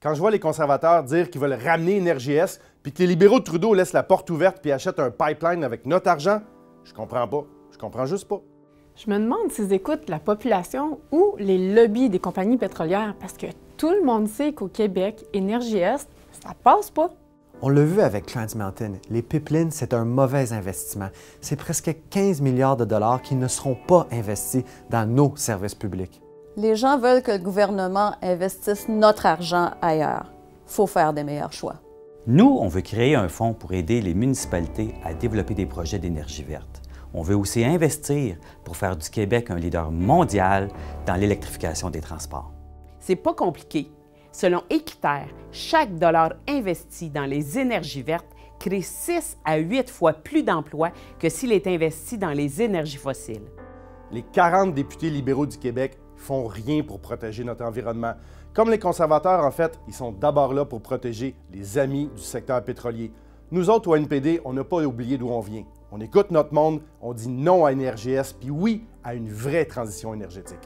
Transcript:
Quand je vois les conservateurs dire qu'ils veulent ramener Énergie-S, puis que les libéraux de Trudeau laissent la porte ouverte puis achètent un pipeline avec notre argent, je comprends pas. Je comprends juste pas. Je me demande s'ils écoutent la population ou les lobbies des compagnies pétrolières, parce que tout le monde sait qu'au Québec, Énergie-Est, ça passe pas. On l'a vu avec Trans Mountain, les pipelines, c'est un mauvais investissement. C'est presque 15 milliards de dollars qui ne seront pas investis dans nos services publics. Les gens veulent que le gouvernement investisse notre argent ailleurs. faut faire des meilleurs choix. Nous, on veut créer un fonds pour aider les municipalités à développer des projets d'énergie verte. On veut aussi investir pour faire du Québec un leader mondial dans l'électrification des transports. C'est pas compliqué. Selon Équiterre, chaque dollar investi dans les énergies vertes crée 6 à 8 fois plus d'emplois que s'il est investi dans les énergies fossiles. Les 40 députés libéraux du Québec font rien pour protéger notre environnement. Comme les conservateurs, en fait, ils sont d'abord là pour protéger les amis du secteur pétrolier. Nous autres, au NPD, on n'a pas oublié d'où on vient. On écoute notre monde, on dit non à NRGS, puis oui à une vraie transition énergétique.